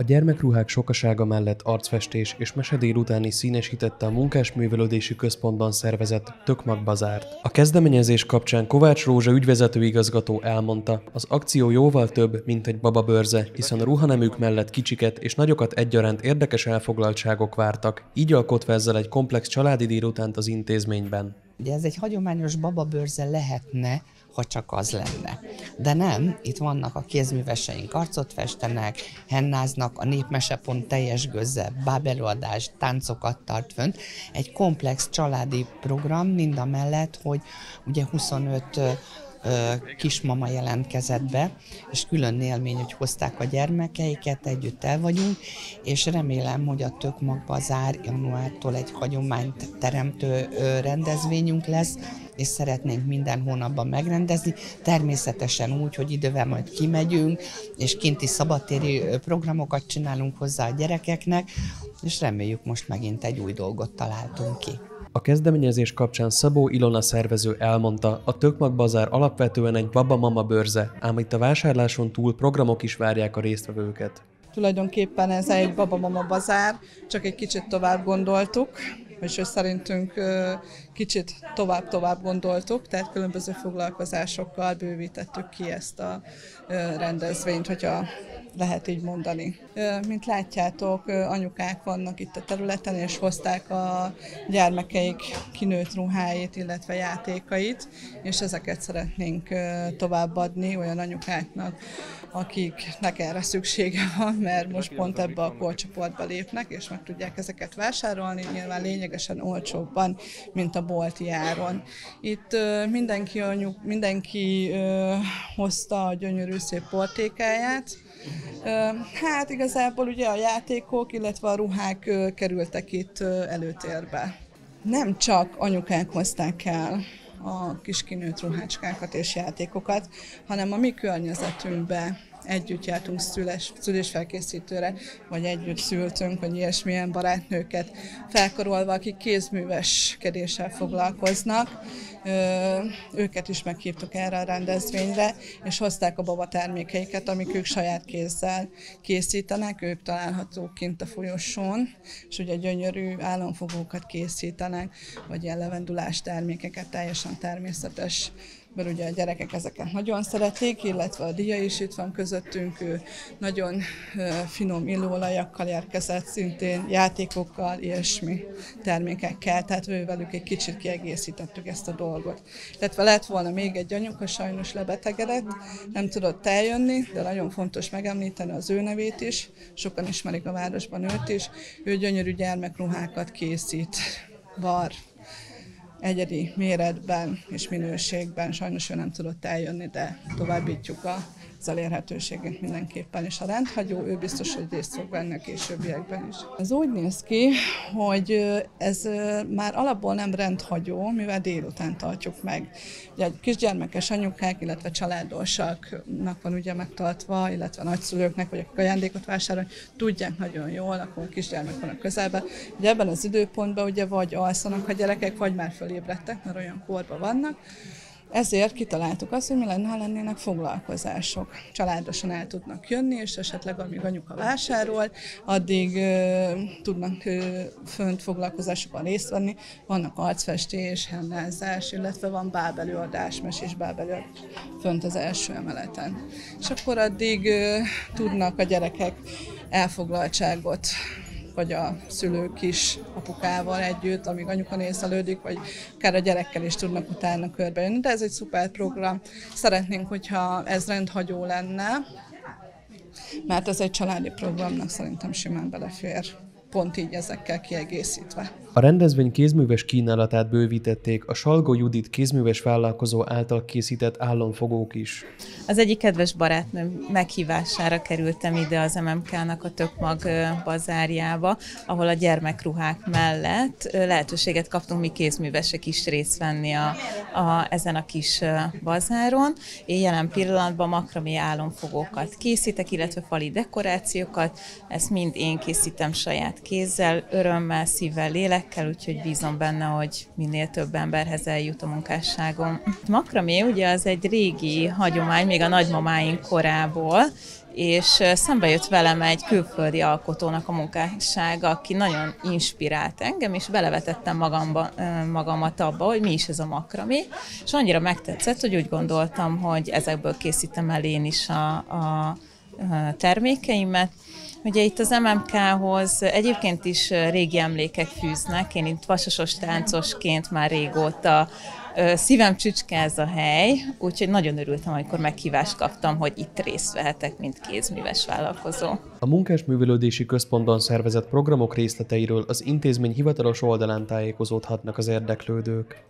A gyermekruhák sokasága mellett arcfestés és mese délutáni színesítette a munkásművelődési központban szervezett Tökmag bazárt. A kezdeményezés kapcsán Kovács Rózsa ügyvezető igazgató elmondta, az akció jóval több, mint egy bababörze, hiszen a ruhanemük mellett kicsiket és nagyokat egyaránt érdekes elfoglaltságok vártak, így alkotva ezzel egy komplex családi délutánt az intézményben. Ugye ez egy hagyományos bababőrze lehetne, ha csak az lenne. De nem, itt vannak a kézműveseink, arcot festenek, hennáznak, a népmesepont teljes gőzze, bábelőadás, táncokat tart fönt. Egy komplex családi program, mind a mellett, hogy ugye 25 kismama jelentkezett be, és külön élmény, hogy hozták a gyermekeiket, együtt el vagyunk, és remélem, hogy a Tök Magbazár januártól egy hagyományt teremtő rendezvényünk lesz, és szeretnénk minden hónapban megrendezni, természetesen úgy, hogy idővel majd kimegyünk, és kinti szabadtéri programokat csinálunk hozzá a gyerekeknek, és reméljük most megint egy új dolgot találtunk ki. A kezdeményezés kapcsán Szabó Ilona szervező elmondta, a Tökmag Bazár alapvetően egy baba-mama bőrze, ám itt a vásárláson túl programok is várják a résztvevőket. Tulajdonképpen ez egy baba-mama bazár, csak egy kicsit tovább gondoltuk, és szerintünk kicsit tovább-tovább gondoltuk, tehát különböző foglalkozásokkal bővítettük ki ezt a rendezvényt, hogyha lehet így mondani. Mint látjátok, anyukák vannak itt a területen, és hozták a gyermekeik kinőtt ruháit, illetve játékait, és ezeket szeretnénk továbbadni olyan anyukáknak, akiknek erre szüksége van, mert most pont ebbe a korcsoportba lépnek, és meg tudják ezeket vásárolni, nyilván lényegesen olcsóbban, mint a bolti áron. Itt mindenki, anyuk, mindenki hozta a gyönyörű szép portékáját, Hát igazából ugye a játékok, illetve a ruhák kerültek itt előtérbe. Nem csak anyukák hozták el a kis kinőtt ruhácskákat és játékokat, hanem a mi környezetünkbe együtt jártunk szüles, szülésfelkészítőre, vagy együtt szültünk, vagy ilyesmilyen barátnőket felkarolva, akik kézműveskedéssel foglalkoznak. Őket is meghívtuk erre a rendezvényre, és hozták a baba termékeiket, amik ők saját kézzel készítenek, ők találhatók kint a folyosón, és ugye gyönyörű államfogókat készítenek, vagy ilyen levendulás termékeket, teljesen természetes mert ugye a gyerekek ezeket nagyon szeretik, illetve a dia is itt van közöttünk, ő nagyon finom illóolajakkal érkezett, szintén játékokkal, ilyesmi termékekkel, tehát ő velük egy kicsit kiegészítettük ezt a dolgot. Illetve lett volna még egy anyuka, sajnos lebetegedett, nem tudott eljönni, de nagyon fontos megemlíteni az ő nevét is, sokan ismerik a városban őt is, ő gyönyörű gyermekruhákat készít, var, egyedi méretben és minőségben. Sajnos ő nem tudott eljönni, de továbbítjuk a az elérhetőségét mindenképpen, és a rendhagyó, ő biztos, hogy részt fog venni a későbbiekben is. Ez úgy néz ki, hogy ez már alapból nem rendhagyó, mivel délután tartjuk meg. Ugye egy kisgyermekes anyukák, illetve családosaknak van ugye megtartva, illetve nagyszülőknek, vagy akik ajándékot vásárolnak, tudják nagyon jól, akkor kisgyermek van a közelben. Ugye ebben az időpontban ugye vagy alszanak a gyerekek, vagy már fölébredtek, mert olyan korban vannak, ezért kitaláltuk azt, hogy mi lenne, ha lennének foglalkozások. Családosan el tudnak jönni, és esetleg amíg anyuka vásárol, addig ö, tudnak ö, fönt foglalkozásokon részt venni. Vannak arcfestés, hennázás, illetve van bábelőadás, mesés bábelőadás fönt az első emeleten. És akkor addig ö, tudnak a gyerekek elfoglaltságot vagy a szülők is apukával együtt, amíg anyuka nézelődik, vagy akár a gyerekkel is tudnak utána körbejönni. De ez egy szuper program. Szeretnénk, hogyha ez rendhagyó lenne, mert ez egy családi programnak szerintem simán belefér pont így ezekkel kiegészítve. A rendezvény kézműves kínálatát bővítették a Salgó Judit kézműves vállalkozó által készített államfogók is. Az egyik kedves barátnőm meghívására kerültem ide az MMK-nak a Tökmag bazárjába, ahol a gyermekruhák mellett lehetőséget kaptunk mi kézművesek is részt venni a, a, ezen a kis bazáron. Én jelen pillanatban makrami államfogókat készítek, illetve fali dekorációkat. Ezt mind én készítem saját kézzel, örömmel, szívvel, lélekkel, úgyhogy bízom benne, hogy minél több emberhez eljut a munkásságom. Makramé ugye az egy régi hagyomány, még a nagymamáink korából, és szembe jött velem egy külföldi alkotónak a munkássága, aki nagyon inspirált engem, és belevetettem magamba, magamat abba, hogy mi is ez a makramé, és annyira megtetszett, hogy úgy gondoltam, hogy ezekből készítem el én is a, a termékeimet, Ugye itt az MMK-hoz egyébként is régi emlékek fűznek. Én itt vasasos táncosként már régóta szívem csücske ez a hely, úgyhogy nagyon örültem, amikor meghívást kaptam, hogy itt részt vehetek, mint kézműves vállalkozó. A Munkásművelődési Központban szervezett programok részleteiről az intézmény hivatalos oldalán tájékozódhatnak az érdeklődők.